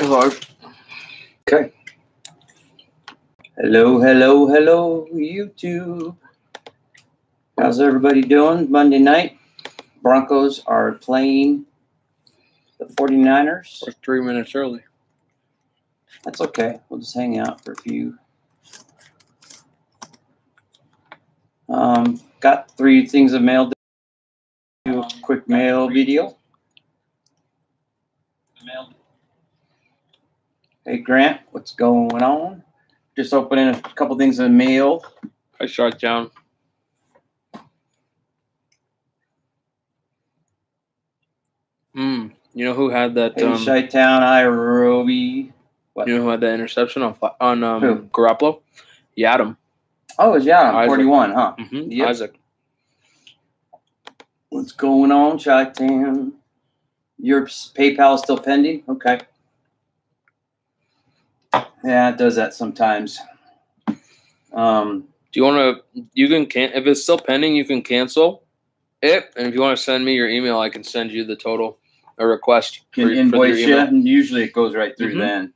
Hello. Okay. Hello, hello, hello, YouTube. How's everybody doing? Monday night. Broncos are playing the 49ers. We're three minutes early. That's okay. We'll just hang out for a few. Um, got three things of mail. Do a quick mail video. Hey Grant, what's going on? Just opening a couple things in the mail. I shot down. Hmm. You know who had that? Hey, Um, Chi-Town, Irobi. What? you know who had that interception on on um, Who? Garoppolo? Yadam. Oh, it's yeah, Isaac. 41, huh? Mm-hmm. Yep. Isaac. What's going on, Chi-Town? Your PayPal is still pending? Okay. Yeah, it does that sometimes. Um, Do you want to? You can can if it's still pending, you can cancel it. And if you want to send me your email, I can send you the total a request can for, for your invoice email. and usually it goes right through Mhm. then.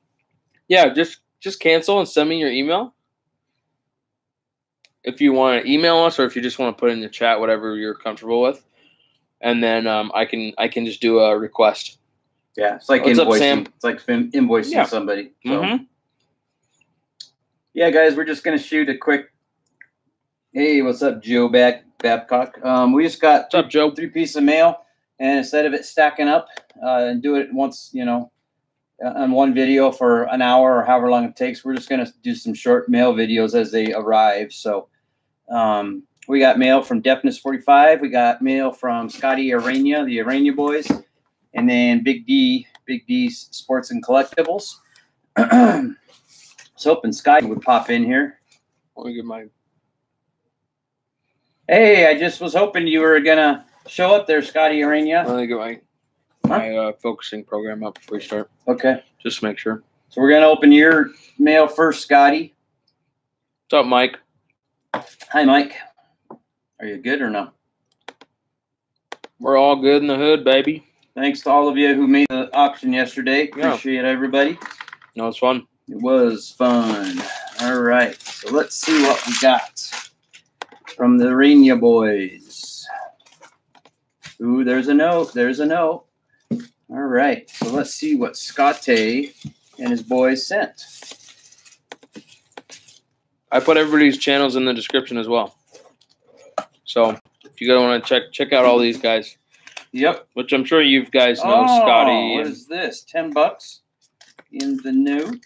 Yeah, just just cancel and send me your email. If you want to email us, or if you just want to put in the chat, whatever you're comfortable with, and then um, I can I can just do a request. Yeah, it's like What's up, invoicing. Sam? It's like fin- invoicing Yeah. somebody. So. Mhm. Yeah, guys, we're just gonna shoot a quick. Hey, what's up, Joe Back Babcock? Um, we just got What's up, Joe? three pieces of mail, and instead of it stacking up, uh, and do it once, you know, uh, on one video for an hour or however long it takes, we're just gonna do some short mail videos as they arrive. So, um, we got mail from Defness Forty Five. We got mail from Scotty Arana, the Arana boys, and then Big D, Big D's Sports and Collectibles. was hoping Scotty would pop in here. Let me get my. Hey, I just was hoping you were gonna show up there, Scotty Arana. Let me get my my uh, focusing program up before we start. Okay. Just to make sure. So we're gonna open your mail first, Scotty. What's up, Mike? Hi, Mike. Are you good or no? We're all good in the hood, baby. Thanks to all of you who made the auction yesterday. Yeah. Appreciate everybody. No, it's fun. It was fun. All right. So let's see what we got from the Arana boys. Ooh, there's a note. There's a note. All right. So let's see what Scotty and his boys sent. I put everybody's channels in the description as well. So if you guys want to check check out all these guys, Yep. which I'm sure you guys know, Scotty. What and- this? Ten bucks in the note.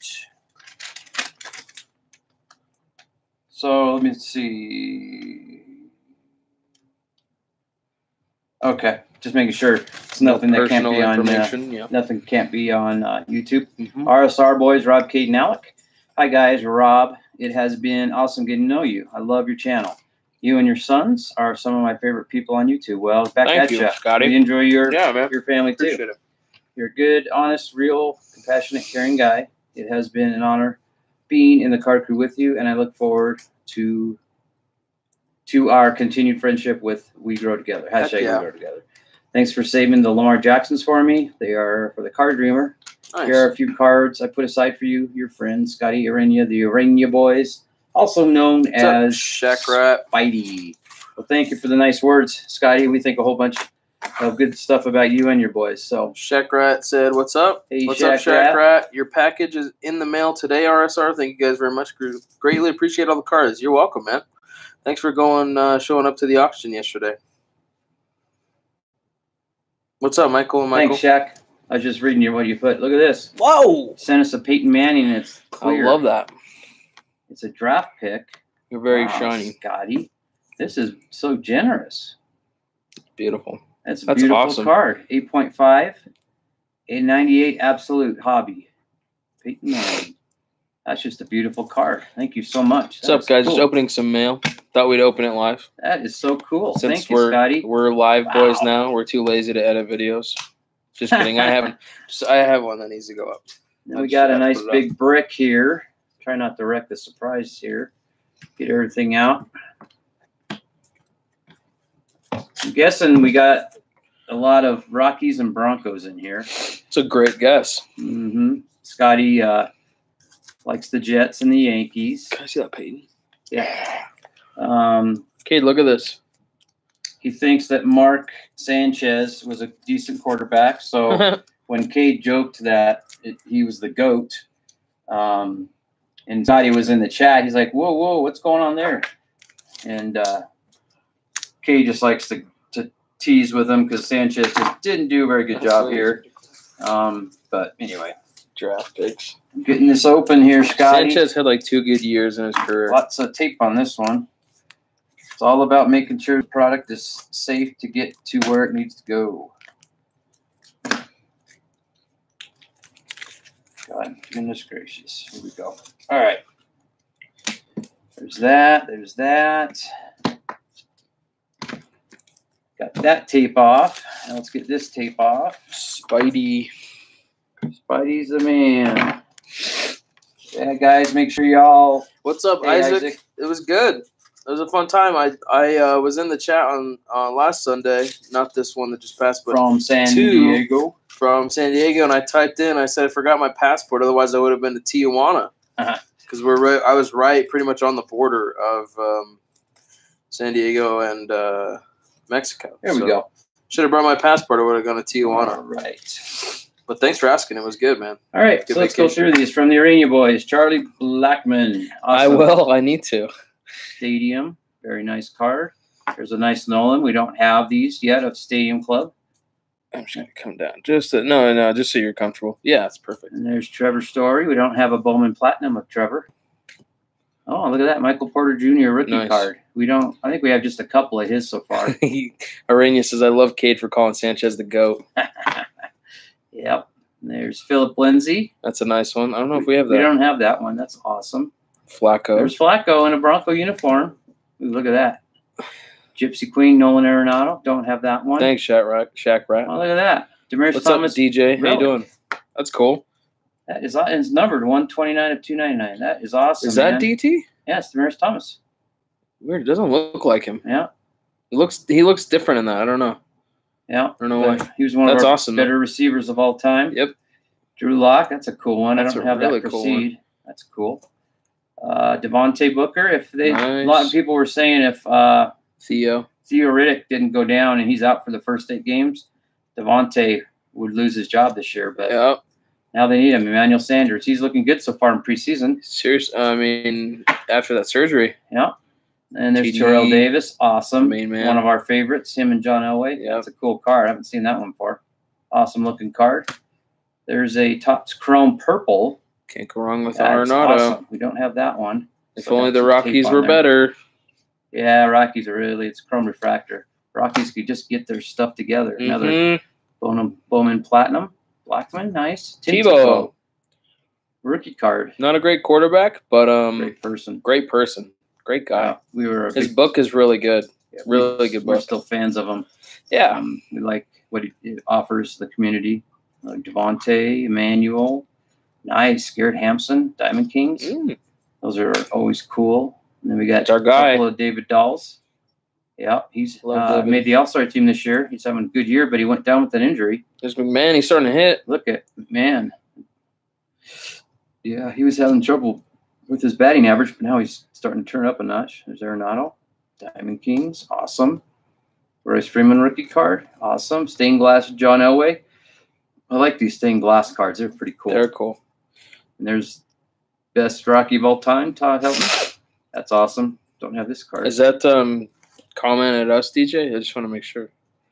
So let me see. Okay, just making sure it's nothing that can't be on. Uh, yeah. nothing can't be on uh, YouTube. Mhm. RSR boys, Rob, Kate, and Alec. Hi guys, Rob. It has been awesome getting to know you. I love your channel. You and your sons are some of my favorite people on YouTube. Well, back Thank at you, you. Scotty. We enjoy your Yeah, man. your family too. It. You're a good, honest, real, compassionate, caring guy. It has been an honor being in the card crew with you, and I look forward to to our continued friendship with We Grow Together. Heck Hashtag yeah. We Grow Together. Thanks for saving the Lamar Jacksons for me. They are for the card dreamer. Nice. Here are a few cards I put aside for you, your friend Scotty Arana, the Arana boys, also known What's as Shaq Rat? Spidey. Well, thank you for the nice words, Scotty. We think a whole bunch of good stuff about you and your boys. So, Shaq Rat said, "What's up? Hey, What's up, Shaq Shaq Rat. Rat? Your package is in the mail today, RSR. Thank you guys very much. Greatly appreciate all the cards. You're welcome, man. Thanks for going, uh, showing up to the auction yesterday. What's up, Michael and Michael? thanks, Shaq. I was just reading you what you put. Look at this. Whoa! Sent us a Peyton Manning, it's clear. I love that. It's a draft pick. You're very Wow, shiny. Scotty. This is so generous. Beautiful. That's a That's beautiful awesome. card. 8.5, a 98 absolute hobby. Peyton Manning. That's just a beautiful card. Thank you so much. What's up, guys? Just opening some mail. Thought we'd open it live. That is so cool. Since Thank we're Scotty. we're live boys now, we're too lazy to edit videos. Just kidding. I haven't. Just, I have one that needs to go up. Then we got a nice big brick here. Try not to wreck the surprise here. Get everything out. I'm guessing we got a lot of Rockies and Broncos in here. It's a great guess. Mm-hmm. Scotty uh, likes the Jets and the Yankees. Can I see that, Peyton? Yeah. Um, Cade, look at this. he thinks that Mark Sanchez was a decent quarterback. So when Cade joked that it, he was the goat, um, and Scotty was in the chat, he's like, "Whoa, whoa, what's going on there?" And uh, Cade just likes to, to tease with him because Sanchez just didn't do a very good job here. Um, but anyway, Draft picks. getting this open here, Scotty. Sanchez had like two good years in his career. Lots of tape on this one. It's all about making sure the product is safe to get to where it needs to go. God, goodness gracious. Here we go. All right. There's that. There's that. Got that tape off. Now let's get this tape off. Spidey. Spidey's the man. Yeah, guys, make sure y'all. What's up, Hey, Isaac? Isaac. It was good. It was a fun time. I I uh, was in the chat on uh, last Sunday, not this one that just passed, but From San two. Diego. From San Diego, and I typed in. I said I forgot my passport. Otherwise, I would have been to Tijuana Uh-huh. because we're right, I was right, pretty much on the border of um, San Diego and uh, Mexico. There we go. Should have brought my passport. I would have gone to Tijuana. right. But thanks for asking. It was good, man. All right, Good so let's go through these from the Arana Boys. Charlie Blackmon. Awesome. I will. I need to. Stadium. Very nice card. There's a nice Nolan. We don't have these yet of Stadium Club. I'm just gonna come down. Just to, no, no, just so you're comfortable. Yeah, it's perfect. And there's Trevor Story. We don't have a Bowman Platinum of Trevor. Oh, look at that. Michael Porter Jr. rookie Nice. card. We don't, I think we have just a couple of his so far. Arana says, "I love Cade for calling Sanchez the goat." yep. And there's Philip Lindsay. That's a nice one. I don't know if we have that. We don't have that one. That's awesome. Flacco. There's Flacco in a Bronco uniform. Ooh, look at that. Gypsy Queen, Nolan Arenado. Don't have that one. Thanks, Shaq Rat. Shaq Rat. Oh, look at that. Demaryius What's Thomas. up, DJ? How you doing? That's cool. That is it's numbered 129 of 299. That is awesome. Is that man. DT? Yes, Demaryius Thomas. Weird. It doesn't look like him. Yeah, He looks. He looks different in that. I don't know. yeah. I don't know why. He was one That's of our awesome, better receivers of all time. Yep. Drew Lock. That's a cool one. That's I don't have really that cool proceed. That's cool. Uh, Devontae Booker. If they, a lot of people were saying if uh, Theo. Theo Riddick didn't go down and he's out for the first eight games, Devontae would lose his job this year. But Yeah. now they need him. Emmanuel Sanders. He's looking good so far in preseason. Serious. I mean, after that surgery, Yeah. And there's TD. Terrell Davis. Awesome. main man. One of our favorites, him and John Elway. Yep. That's a cool card. I haven't seen that one before. Awesome looking card. There's a Topps Chrome Purple. Can't go wrong with That's Arenado. awesome. We don't have that one. If So only the Rockies on were there. better. Yeah, Rockies are really, it's Chrome Refractor. Rockies could just get their stuff together. Another Mhm. Bowman, Bowman Platinum. Blackmon, nice. Tebow. Rookie card. Not a great quarterback, but um, Great person. great person, great guy. Uh, we were His big- book is really good. yeah, really we- good We're still fans of him. Yeah, Um, we like what he it offers the community. Like Devontae, Emmanuel, nice. Garrett Hampson, Diamond Kings. Mm. Those are always cool. And then we got our a guy. couple of David Dahls. Yeah, he's uh, made the All Star team this year. He's having a good year, but he went down with an injury. there's McMahon. He's starting to hit. Look at man. Yeah, he was having trouble with his batting average, but now he's starting to turn up a notch. There's Arenado, Diamond Kings, awesome. Royce Freeman rookie card, awesome. Stained glass John Elway. I like these stained glass cards; they're pretty cool. They're cool. and there's best Rocky of all time, Todd Helton. That's awesome. Don't have this card. Is that um comment at us, DJ? I just want to make sure.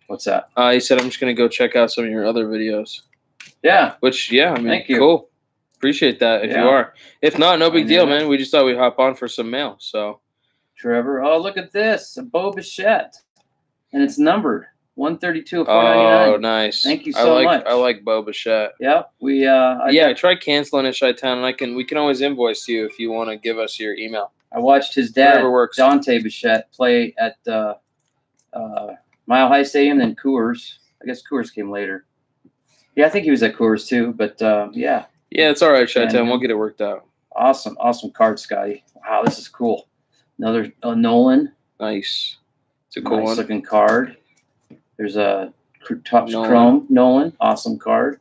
What's that? Uh, he said I'm just gonna go check out some of your other videos. Yeah, Which yeah, I mean, Thank you. cool. Appreciate that if you are. If not, no big deal, man. We just thought we'd hop on for some mail. So Trevor. Oh, look at this, a Bo Bichette, and it's numbered 132 of oh, nice. Thank you I so like much. I like Bo Bichette. Yeah, we uh, I, yeah, try canceling at Chi Town, and I can we can always invoice you if you want to give us your email. I watched his dad. Dante Bichette, play at uh, uh, Mile High Stadium, then Coors. I guess Coors came later. Yeah, I think he was at Coors too. But uh, yeah, Yeah, it's all right, Chi We'll get it worked out. awesome, awesome card, Scotty. Wow, this is cool. Another uh, Nolan, Nice. It's a cool nice one. looking card. There's a Topps Nolan. Chrome Nolan, awesome card.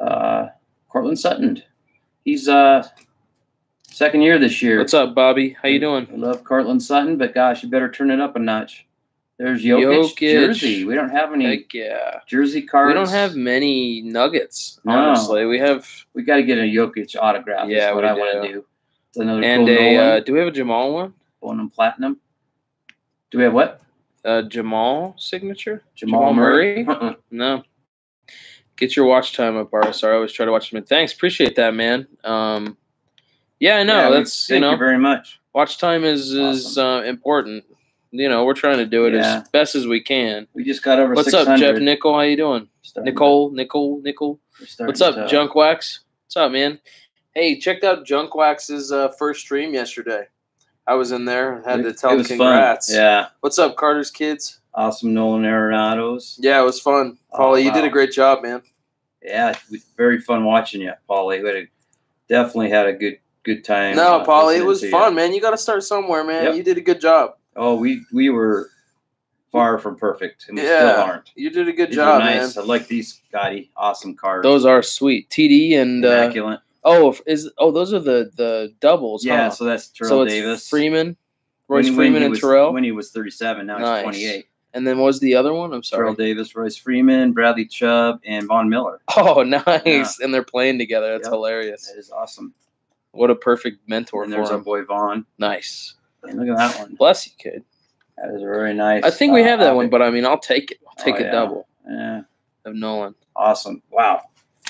Uh, Courtland Sutton. He's uh second year this year. What's up, Bobby? How you doing? I love Courtland Sutton, but gosh, you better turn it up a notch. There's Jokic, Jokic. jersey. We don't have any Heck yeah. jersey cards. We don't have many nuggets, No. honestly. We have We got to get a Jokic autograph. Yeah, is what I want to do. It's another and cool a. Uh, do we have a Jamal one? Bowman Platinum. Do we have what? A Jamal signature? Jamal, Murray? Uh-uh. No. Get your watch time up, RSR. I always try to watch them. Thanks, appreciate that, man. Um, yeah, I know Yeah, we- that's you Thank know you very much. watch time is is uh, important. You know, we're trying to do it Yeah. as best as we can. We just got over What's 600. up, Jeff Nickel? How you doing? Nicole, Nicole, Nicole, Nickel. What's up, Junk Wax? What's up, man? Hey, checked out Junk Wax's uh, first stream yesterday. I was in there. Had to tell was fun. congrats. Yeah. What's up, Carter's kids? Awesome Nolan Arenados. Yeah, it was fun. Oh, Paulie, you did a great job, man. Yeah, very fun watching you, Paulie. We had a, definitely had a good good time. No, uh, Paulie, it was to you. fun, man. You got to start somewhere, man. Yep. You did a good job. Oh, we we were far from perfect, and we Yeah. still aren't. You did a good These job, nice. man. I like these, Scotty. Awesome cars. Those are sweet. TD and uh, immaculate. oh, is oh those are the the doubles. yeah, huh? so that's Terrell so it's Davis. Freeman, Royce When- when Freeman he and was- Terrell. when he was 37. Now Nice. he's 28. and then what was the other one? I'm sorry. Terrell Davis, Royce Freeman, Bradley Chubb, and Von Miller. Oh, nice. Yeah. And they're playing together. That's Yep. hilarious. That is awesome. What a perfect mentor And for there's our boy Von. Nice. And look at that one. Bless you, kid. That is very nice. I think we uh, have that one, but I mean, I'll take it. I'll take Oh, a yeah. double Yeah, of Nolan. awesome. Wow.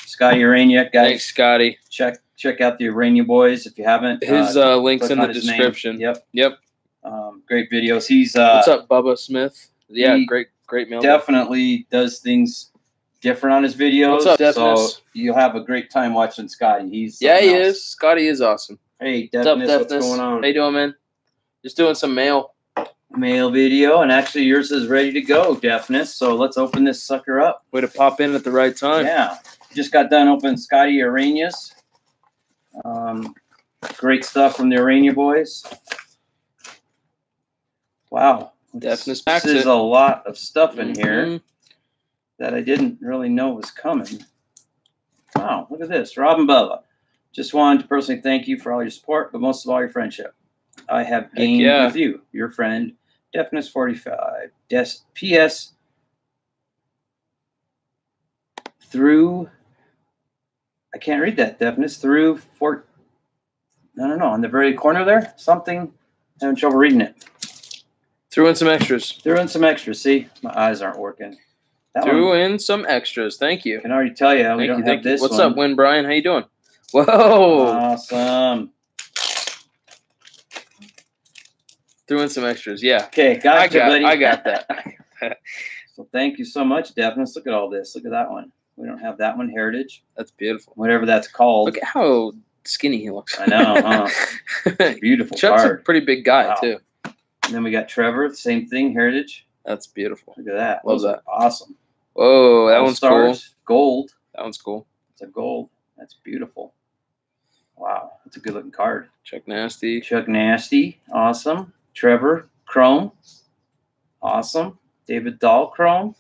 Scotty Arana, guys. Thanks, Scotty. Check check out the Arana boys if you haven't. His uh, links in the on his name. description. Yep. Yep. Um, great videos. He's uh, What's up, Bubba Smith? Yeah, great, great mail. definitely does things different on his videos. What's up, so Defness? you'll have a great time watching Scotty. He's Yeah, he else. is. Scotty is awesome. Hey, What's up, Defness, what's going on? How you doing, man? Just doing some mail. Mail video, and actually yours is ready to go, Defness. So let's open this sucker up. Way to pop in at the right time. Yeah, just got done opening Scotty Aranas. Um, great stuff from the Arana boys. Wow, Defness this is it. a lot of stuff in here Mhm. That I didn't really know was coming. Wow, look at this, Robin Bubba. Just wanted to personally thank you for all your support, but most of all your friendship. I have gained yeah. with you, your friend, Defness Forty Five. Des- P.S. Through, I can't read that deafness. Through Fort, I don't know, on the very corner there, something. Having trouble reading it. Threw in some extras. Threw in some extras. See, my eyes aren't working. That Threw one, in some extras. Thank you. I can already tell you, we Thank don't you. have you. this What's one. up, Win Brian? How you doing? Whoa! Awesome. Threw in some extras. Yeah. Okay, I gotcha, got. buddy. I got that. so thank you so much, Defness. Look at all this. Look at that one. We don't have that one, Heritage, That's beautiful. whatever that's called. Look at how skinny he looks. I know, huh? Beautiful Chuck's a pretty big guy Wow. too. And then we got Trevor, same thing, Heritage. That's beautiful. Look at that. Love Those that. Awesome. Whoa, that All one's cool. stars, Gold. That one's cool. It's a gold. That's beautiful. Wow, that's a good looking card. Chuck Nasty. Chuck Nasty, awesome. Trevor Chrome, awesome. David Dahl Chrome,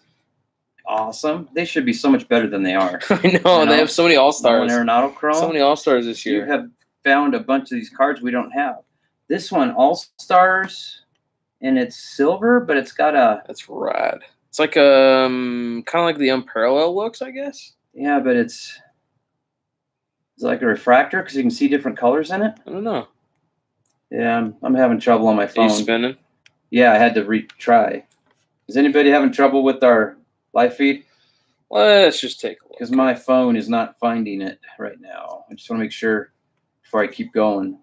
awesome. They should be so much better than they are. I know, You know? they have so many all stars. Arenado Chrome. So many all stars this year. you have found a bunch of these cards we don't have. This one, All Stars, and it's silver, but it's got a That's rad. It's like um, kind of like the unparalleled looks, I guess. yeah, but it's it's like a refractor because you can see different colors in it. I don't know. Yeah, I'm, I'm having trouble on my Are you phone. spinning? Yeah, I had to retry. Is anybody having trouble with our live feed? Let's just take a look. Because my phone is not finding it right now. I just want to make sure before I keep going.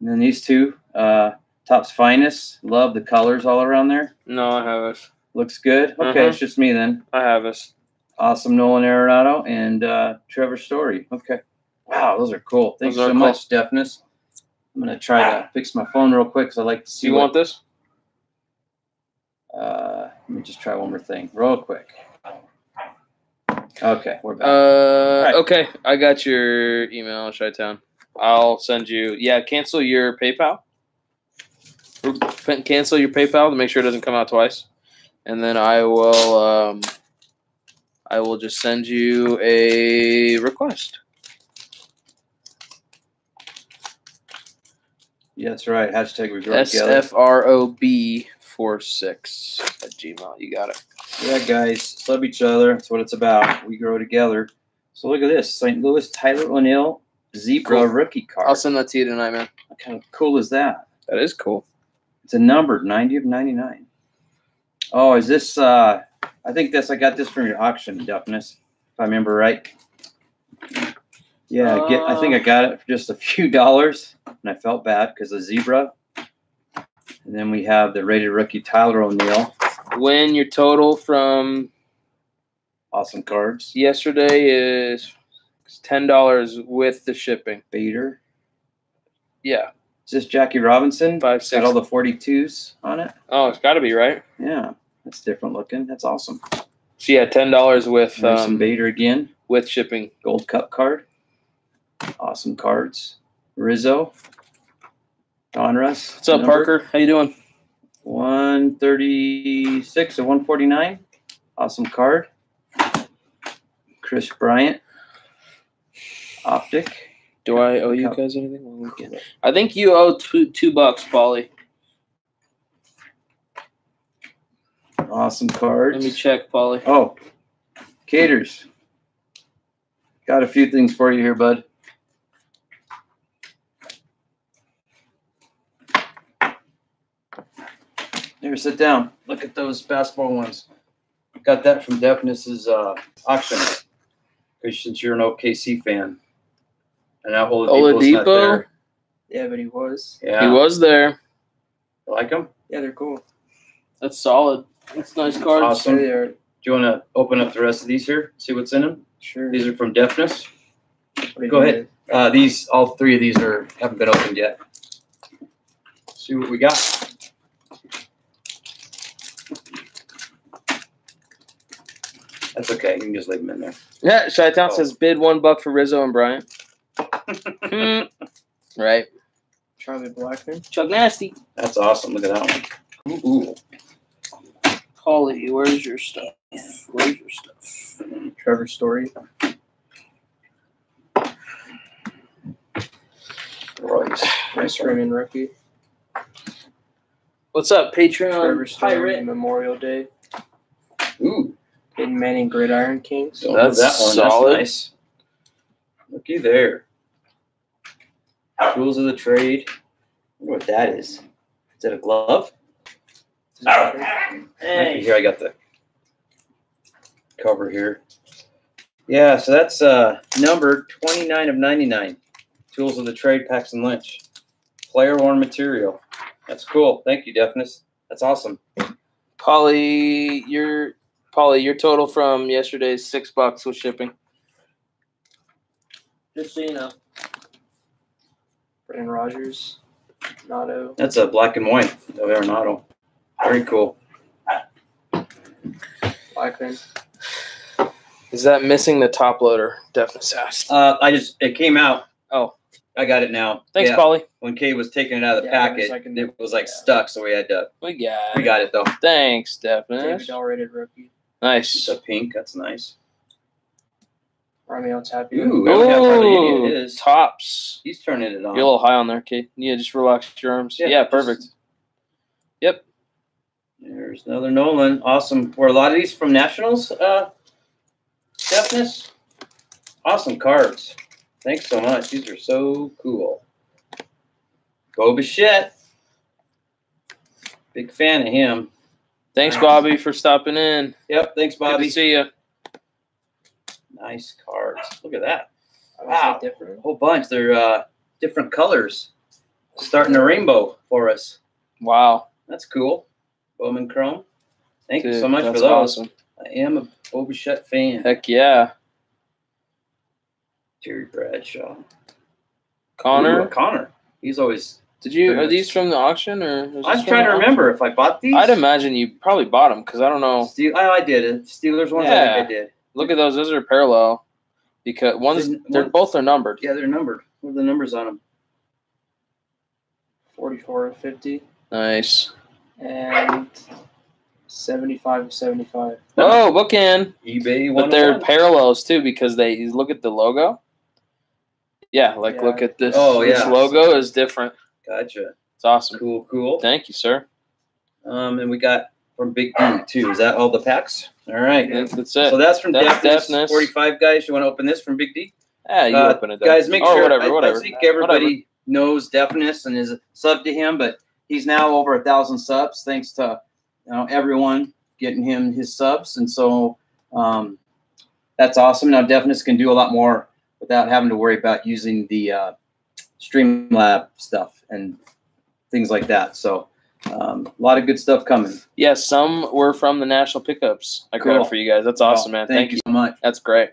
And then these two, uh, Topps Finest. Love the colors all around there. No, I have us. Looks good. Okay, Mhm. it's just me then. I have us. Awesome Nolan Arenado and uh, Trevor Story. Okay. Wow, those are cool. Thanks so cool. much, Defness. I'm going to try to fix my phone real quick because I like to Do see you what want this? Uh, let me just try one more thing, real quick. Okay, we're back. Uh, Right. okay. I got your email, Chi Town. I'll send you. Yeah, cancel your PayPal. Cancel your PayPal to make sure it doesn't come out twice, and then I will. Um, I will just send you a request. Yeah, that's right. Hashtag we grow together. SFROB four six at Gmail. You got it. Yeah, guys, love each other. That's what it's about. We grow together. So look at this: St. Louis Tyler O'Neill zebra Cool. rookie card. I'll send that to you tonight, man. What kind of cool is that? That is cool. It's a numbered 90 of 99. Oh, is this uh I think this I got this from your auction, Defness, if I remember right. Yeah, get I think I got it for just a few dollars and I felt bad because the zebra. And then we have the rated rookie Tyler O'Neill. Win your total from Awesome cards. yesterday is ten dollars with the shipping. Bader. Yeah, Is this Jackie Robinson? five Got all the 42s on it. Oh, it's got to be right. Yeah, that's different looking. That's awesome. So yeah, ten dollars with There's um, Bader again. with shipping. Gold Cup card. Awesome cards. Rizzo. Don Donruss. What's up, Parker? How you doing? 136 or 149. Awesome card. Kris Bryant. Optic. Do I owe you guys anything? One weekend. I think you owe two two bucks, Polly. Awesome cards. Let me check, Polly. Oh, Caters. Got a few things for you here, bud. Here, sit down. Look at those basketball ones. Got that from Defness's uh, auction. Since you're an OKC fan. And now Oladipo's not Oladipo? there. Yeah, but he was. Yeah. He was there. You like them? Yeah, they're cool. That's solid. That's nice cards. Awesome. They are. Do you want to open up the rest of these here? See what's in them? Sure. These are from Defness. What do you go ahead. Uh, these, all three of these are haven't been opened yet. See what we got. That's okay. You can just leave them in there. Yeah, Chi Town Oh. says bid one buck for Rizzo and Bryant. Right. Charlie Blackmon. Eh? Chuck Nasty. That's awesome. Look at that one. Ooh. Polly, where's your stuff? Where's your stuff? Trevor Story. Royce. Nice Raymond rookie. What's up, Patreon Trevor Story. pirate? Memorial Day. Ooh. Peyton Manning Gridiron Kings. Don't That's that one. solid. That's nice. Looky there. Tools of the trade. I wonder what that is. Is that a glove? Hey. Here I got the cover here. Yeah, so that's uh number 29 of 99. Tools of the trade, Paxton Lynch. Player worn material. That's cool. Thank you, Defness. That's awesome. Polly, your Polly, your total from yesterday is six bucks with shipping. Just so you know. Brendan Rodgers. Nato. That's a black and white of Arenado. Very cool. Blackmon. Is that missing the top loader? Definitely asked. Uh, I just it came out. Oh. I got it now. Thanks, Yeah. Polly. When Kay was taking it out of the Yeah, it was packet, like it was like yeah. stuck, so we had to. We got We got it though. Thanks, David Definitely. L rated rookie. Nice. It's a pink. That's nice. Raimel Tapia. Ooh, we haven't had hardly any of Ooh, his. tops. He's turning it on. You're a little high on there, kid. Yeah, just relax your arms. Yeah, just- perfect. Yep. There's another Nolan. Awesome. Were a lot of these from Nationals? Uh, Defness? Awesome cards. Thanks so much. These are so cool. Bo Bichette. Big fan of him. Thanks, Bobby, for stopping in. Yep. Thanks, Good to Bobby. see you. Nice cards. Look at that. Wow. different. A whole bunch. They're uh, different colors. Starting a rainbow for us. Wow. That's cool. Bowman Chrome. Thank you so much for that's those. awesome. I am a Bo Bichette fan. Heck yeah. Terry Bradshaw. Ooh, Connor, Connor. He's always. did you are these from the auction or? I'm trying the to auction? remember if I bought these. I'd imagine you probably bought them because I don't know. Steel, oh, I did it. Steelers ones. I Yeah. think I did. Look at those; those are parallel. Because one's Didn't- they're one- both are numbered. Yeah, they're numbered. What are the numbers on them? 44 of 50. Nice. And 75 to 75. Oh, bookend. eBay But they're 101. parallels too because they look at the logo. Yeah, like Yeah. look at this. Oh, This yeah. logo is different. Gotcha. It's awesome. Cool, cool. Thank you, sir. Um, and we got from Big D too. Is that all the packs? All right. That's, that's it. So that's from That's Defness, Defness. 45 guys. You want to open this from Big D? yeah, you Uh, open it, guys, make sure. whatever, I, whatever. I think everybody knows Defness and is a sub to him, but he's now over a thousand subs thanks to you know everyone getting him his subs, and so um, that's awesome. Now Defness can do a lot more without having to worry about using the uh, Streamlab stuff and things like that. So um, a lot of good stuff coming. Yeah, some were from the national pickups. I Cool. grabbed for you guys. That's awesome, man. Thank, you. so much. That's great.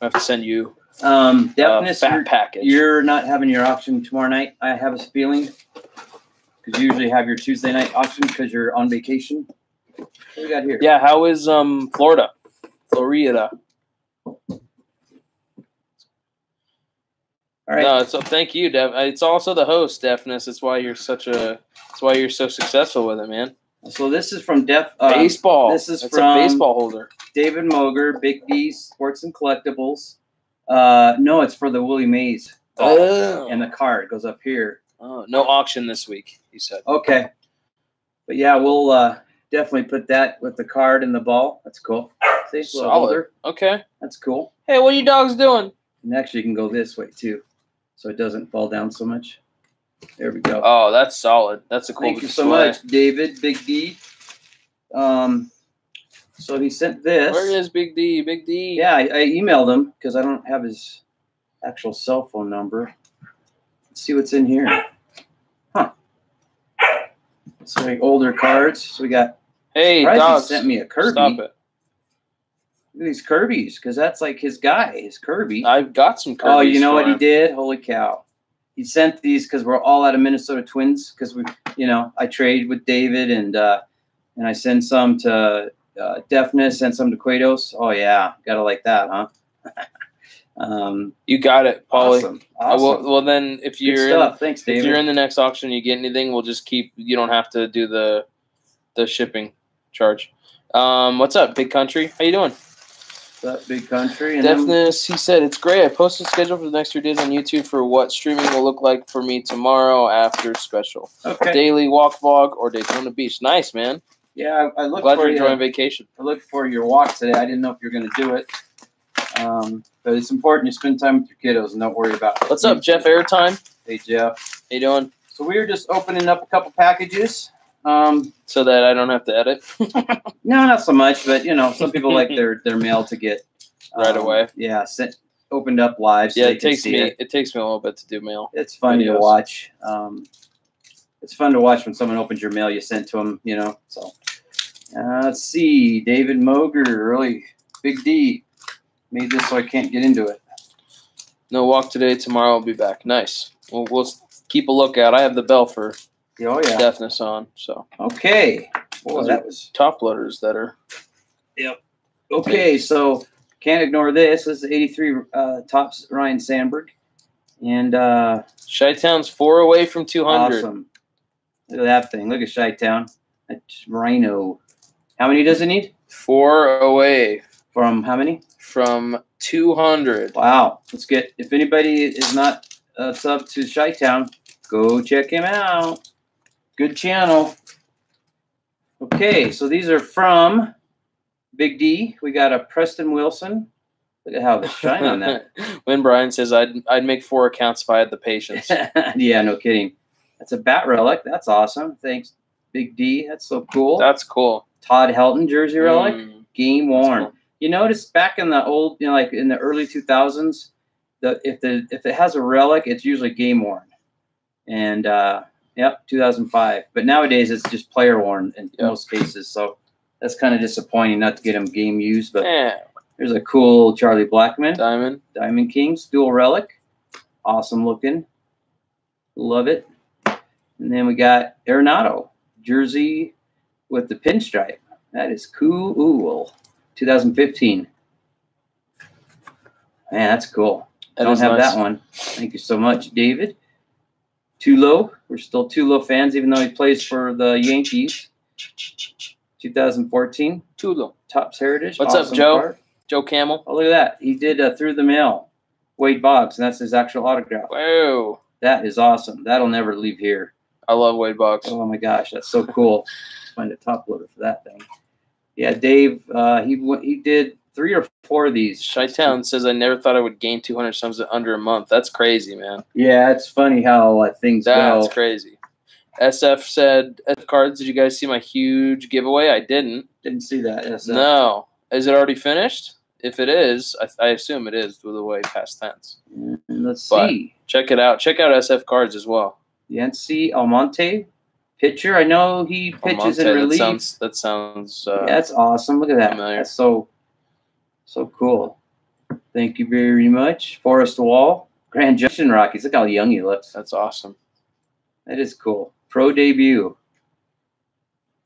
I have to send you Um, a Defness, fat you're- package. You're not having your auction tomorrow night. I have a feeling because you usually have your Tuesday night auction because you're on vacation. What we got here? yeah, how is um Florida? Florida. All right. No, so thank you, Dev. It's also the host, Defness. It's why you're such a. It's why you're so successful with it, man. So this is from Def uh, baseball. this is from- a baseball holder. David Moger, Big D Sports and Collectibles. Uh, no, it's for the Willie Mays. Oh. And the card goes up here. Oh, no auction this week. He said. Okay. But yeah, we'll uh, definitely put that with the card and the ball. That's cool. See, Solid. holder. Okay. That's cool. Hey, what are you dogs doing? And actually, you can go this way too, so it doesn't fall down so much. There we go. Oh, that's solid. That's a cool. Thank you so display. much, David, Big D. Um, so he sent this. Where is Big D? Big D. Yeah, I, I emailed him because I don't have his actual cell phone number. Let's see what's in here. Huh. So like older cards. So we got. Hey, dogs. sent me a Kirby. Stop it. These Kirby's because that's like his guy, his Kirby. I've got some. Kirby's oh, you know what he did? Holy cow! He sent these because we're all out of Minnesota Twins because we, you know, I trade with David and uh, and I send some to uh, Defness, send some to Quados. Oh yeah, gotta like that, huh? um, You got it, Paulie. awesome, Uh, well, well, then if you're in. Thanks, if you're in the next auction, you get anything, we'll just keep. You don't have to do the the shipping charge. Um, what's up, Big Country? How you doing? That big country. And then, Defness. He said it's great. I posted a schedule for the next three days on YouTube for what streaming will look like for me tomorrow after special okay, daily walk vlog or Daytona Beach. Nice man. yeah, I, I looked Glad for you're you. enjoying vacation. I looked for your walk today. I didn't know if you're going to do it, um, but it's important you spend time with your kiddos and don't worry about. What's up, Jeff Airtime? Hey, Jeff. How you doing? So we were just opening up a couple packages. Um, So that I don't have to edit. no, not so much, but you know, some people like their their mail to get Right um, away. Yeah, sent, opened up live. So yeah, it takes me. It. It. takes me a little bit to do mail. It's fun to watch. Um, it's fun to watch when someone opens your mail you sent to them. You know, so uh, let's see. David Moger, really big D, made this so I can't get into it. No walk today. Tomorrow I'll be back. Nice. We'll, we'll keep a lookout. I have the bell for Oh yeah. deafness on. So Okay. Boy, Those that was top loaders that are. Yep. Okay. So can't ignore this. This is 83 uh, Topps Ryne Sandberg, and uh, Chi Town's four away from 200. awesome. Look at that thing. Look at Chi Town. That's Rhino. How many does it need? Four away From how many? from 200. Wow. Let's get. If anybody is not uh, sub to Chi Town, go check him out. Good channel. Okay, so these are from Big D. We got a Preston Wilson. Look at how the shine on that. when Brian says I'd I'd make four accounts if I had the patience. yeah, no kidding. That's a bat relic. That's awesome. Thanks, Big D. That's so cool. That's cool. Todd Helton jersey relic, Mm, game worn. cool. You notice back in the old, you know, like in the early two thousands, the if the if it has a relic, it's usually game worn. And uh, yep, two thousand five. But nowadays it's just player worn in Yep. most cases. So that's kind of disappointing not to get them game used. But Yeah, there's a cool Charlie Blackmon. diamond. Diamond Kings, dual relic. Awesome looking. Love it. And then we got Arenado, jersey with the pinstripe. That is cool. 2015. Man, that's cool. That Don't have nice. that one. Thank you so much, David. Tulo. We're still Tulo fans, even though he plays for the Yankees. 2014 Tulo. Topps Heritage. What's up, Joe? card. Joe Camel. Oh, look at that. He did uh, through the mail. Wade Boggs, and that's his actual autograph. Wow. That is awesome. That'll never leave here. I love Wade Boggs. Oh my gosh, that's so cool. Find a top loader for that thing. Yeah, Dave. Uh, he he did three or four of these. Chi-Town says I never thought I would gain 200 subs in under a month. That's crazy, man. Yeah, it's funny how uh, things That's go. crazy. SF said, "SF cards, did you guys see my huge giveaway? I didn't. Didn't see that. Uh, No. Is it already finished? If it is, I, I assume it is with the way past tense. mm, Let's But- see. Check it out. Check out SF cards as well. Yency Almonte pitcher. I know he pitches Almonte, in that sounds. That sounds. Uh, Yeah, that's awesome. Look at that. familiar. That's so so cool. Thank you very much. Forrest Wall. Grand Junction Rockies. Look how young he looks. that's awesome. That is cool. Pro debut.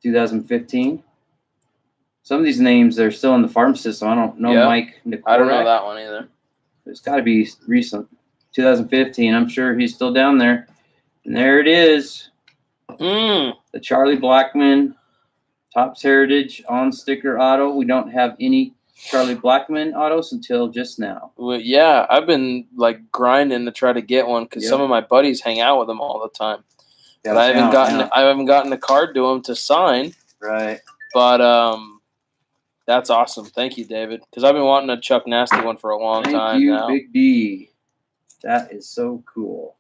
2015. Some of these names they're still in the farm system. I don't know Yeah. Mike. I don't know that one either. It's got to be recent. 2015. I'm sure he's still down there. And there it is. Mm. The Charlie Blackmon Topps Heritage on sticker auto. We don't have any Charlie Blackmon autos until just now. Well, yeah, I've been like grinding to try to get one because Yeah. some of my buddies hang out with them all the time. But I haven't gotten now. I haven't gotten a card to them to sign. right. But um, that's awesome. Thank you, David. Because I've been wanting a Chuck Nasty one for a long Thank time you, now. Big D. That is so cool.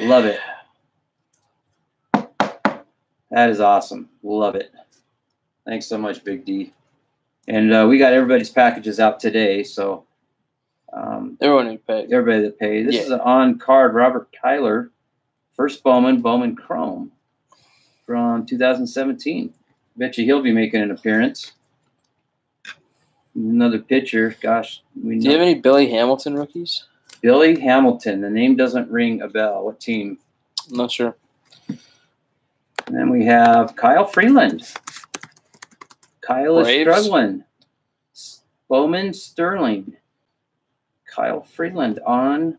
Love it. That is awesome. Love it. Thanks so much, Big D. And uh, we got everybody's packages out today, so um, Everyone who paid. everybody that paid. This Yeah. is an on card Robert Tyler, first Bowman, Bowman Chrome from 2017. Bet you he'll be making an appearance. Another pitcher. Gosh, we Do you have any Billy Hamilton rookies? Billy Hamilton. The name doesn't ring a bell. What team? I'm not sure. And then we have Kyle Freeland. Kyle is struggling. Bowman Sterling. Kyle Freeland on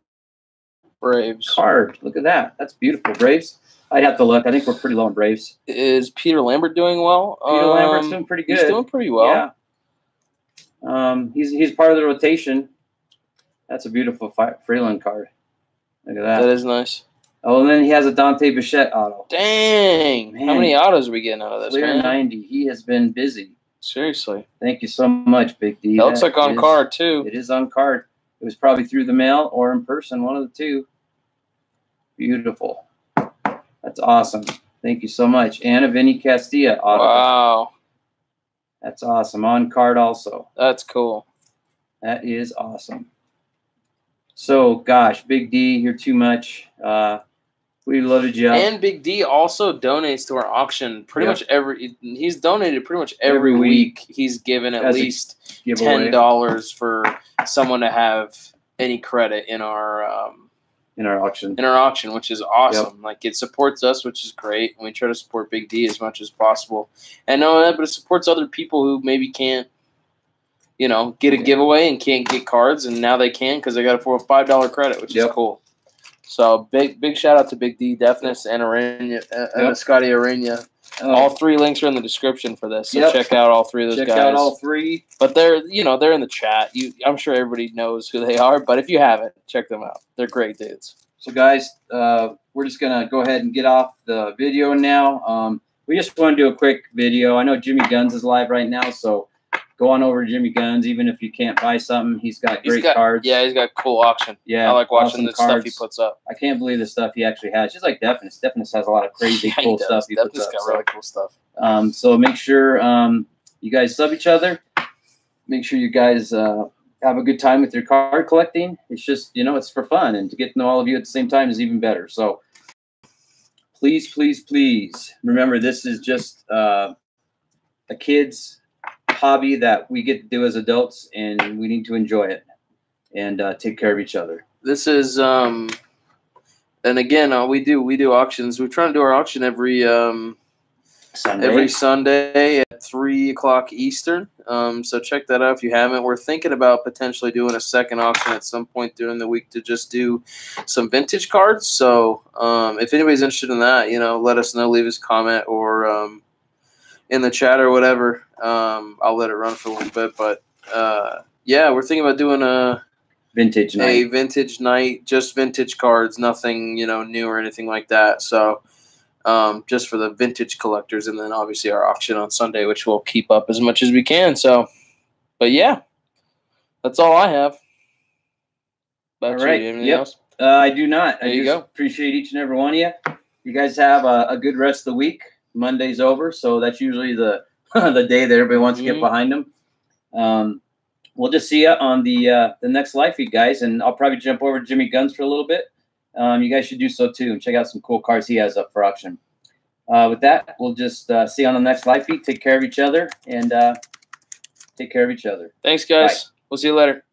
Braves. card. Look at that. That's beautiful. Braves. I'd have to look. I think we're pretty low on Braves. Is Peter Lambert doing well? Peter Lambert's Um, doing pretty good. He's doing pretty well. Yeah. Um, he's he's part of the rotation. That's a beautiful Freeland card. Look at that. That is nice. oh, and then he has a Dante Bichette auto. Dang. How many autos are we getting out of this, Clear man? 90. He has been busy. Seriously. Thank you so much, Big D. That looks like on is- card, too. It is on card. It was probably through the mail or in person, one of the two. Beautiful. That's awesome. Thank you so much. Anna Vinny Castilla auto. Wow. That's awesome. On card also. That's cool. That is awesome. So, gosh, Big D, you're too much. Uh, we loaded you up. And Big D also donates to our auction pretty Yeah. much every. He's donated pretty much every, Every week. He's given at As least ten dollars for someone to have any credit in our um, in our auction. in our auction, which is awesome. Like it supports us, which is great, and we try to support Big D as much as possible. And not only that, but it supports other people who maybe can't, you know, get a Yeah. giveaway and can't get cards, and now they can because they got a four five dollar credit, which Yep. is cool. So big big shout out to Big D, Defness, and Arana, uh, Yep. uh, Scotty Arana. Uh, All three links are in the description for this, so Yep. check out all three of those check guys. out all three. But they're you know they're in the chat. You, I'm sure everybody knows who they are. But if you haven't, check them out. They're great dudes. So, guys, uh, we're just gonna go ahead and get off the video now. Um, we just want to do a quick video. I know Jimmy Guns is live right now, so go on over to Jimmy Guns. Even if you can't buy something, he's got He's great got- cards. Yeah, he's got cool auction. yeah. I like watching awesome the stuff he puts up. I can't believe the stuff he actually has. Just like Defness. Defness has a lot of crazy Yeah, cool does. stuff he Definitely puts up. got so- really cool stuff. Um, so make sure um, you guys sub each other. Make sure you guys uh, have a good time with your card collecting. It's just you know it's for fun, and to get to know all of you at the same time is even better. So please, please, please remember this is just uh, a kid's hobby that we get to do as adults, and we need to enjoy it and uh, take care of each other. This is um, and again, uh, we do we do auctions. We're trying to do our auction every um, Sunday. every Sunday at three o'clock Eastern. Um, so check that out if you haven't. We're thinking about potentially doing a second auction at some point during the week to just do some vintage cards. So um, if anybody's interested in that, you know, let us know. Leave us a comment or um, in the chat or whatever. Um, I'll let it run for a little bit, but uh, yeah, we're thinking about doing a vintage a night. vintage night, just vintage cards, nothing you know new or anything like that. So um, just for the vintage collectors, and then obviously our auction on Sunday, which we'll keep up as much as we can. So, but yeah, that's all I have. Back All right, you. Anything yep. else? Uh, I do not. There I you just go. appreciate each and every one of you. You guys have a, a good rest of the week. Monday's over, so that's usually the the day that everybody wants to get Mhm. behind them. Um, we'll just see you on the uh, the next live feed, guys, and I'll probably jump over to Jimmy Guns for a little bit. Um, you guys should do so too, and check out some cool cars he has up for auction. Uh, with that, we'll just uh, see you on the next live feed. Take care of each other, and uh, take care of each other. Thanks, guys. We'll see you later.